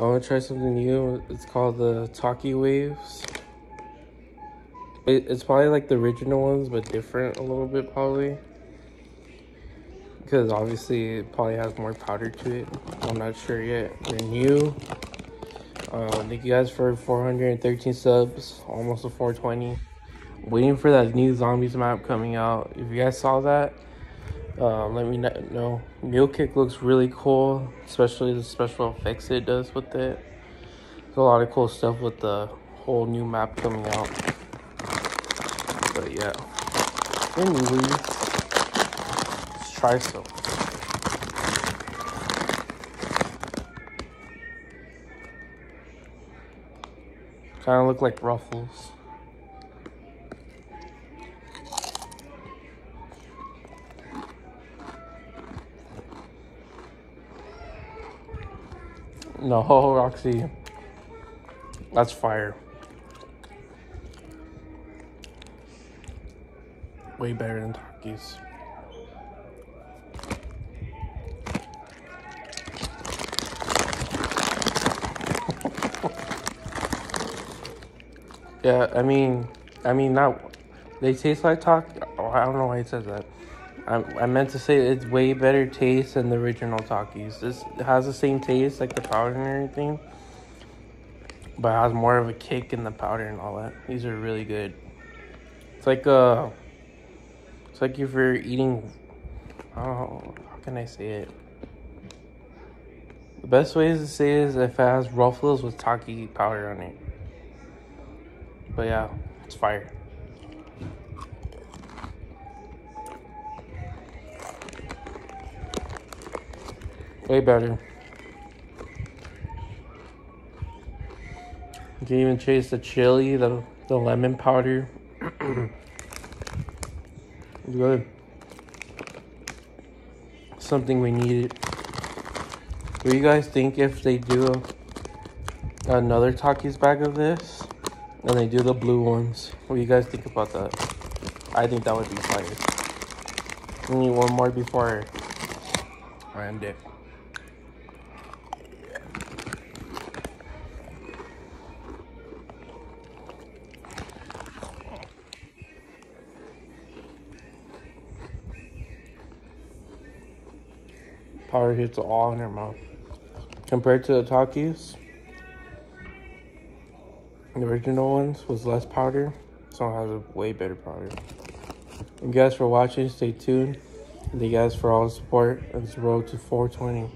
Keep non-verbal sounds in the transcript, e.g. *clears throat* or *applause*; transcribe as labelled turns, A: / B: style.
A: I want to try something new. It's called the Takis Waves. It, it's probably like the original ones, but different a little bit, probably. Because obviously it probably has more powder to it. I'm not sure yet. They're new. Uh, thank you guys for 413 subs, almost a 420. Waiting for that new zombies map coming out. If you guys saw that, uh, let me know. Mule Kick looks really cool, especially the special effects it does with it. There's a lot of cool stuff with the whole new map coming out. But yeah. Anyways, let's try some. Kind of look like ruffles. No, *laughs* oh, Roxy. That's fire. Way better than Takis. *laughs* yeah, I mean, I mean, not. They taste like talk. Oh, I don't know why he says that. I, I meant to say it's way better taste than the original Takis. This has the same taste, like the powder and everything, but has more of a kick in the powder and all that. These are really good. It's like a, it's like if you're eating. Oh, how can I say it? The best way to say is if it has Ruffles with Taki powder on it. But yeah, it's fire. Way better. You can even taste the chili, the, the lemon powder. *clears throat* Good. Something we needed. What do you guys think if they do another Takis bag of this? And they do the blue ones. What do you guys think about that? I think that would be fire. We need one more before I end it. Powder hits all in your mouth. Compared to the Takis, the original ones was less powder, so it has a way better powder. Thank you guys for watching. Stay tuned. Thank you guys for all the support. It's road to 420.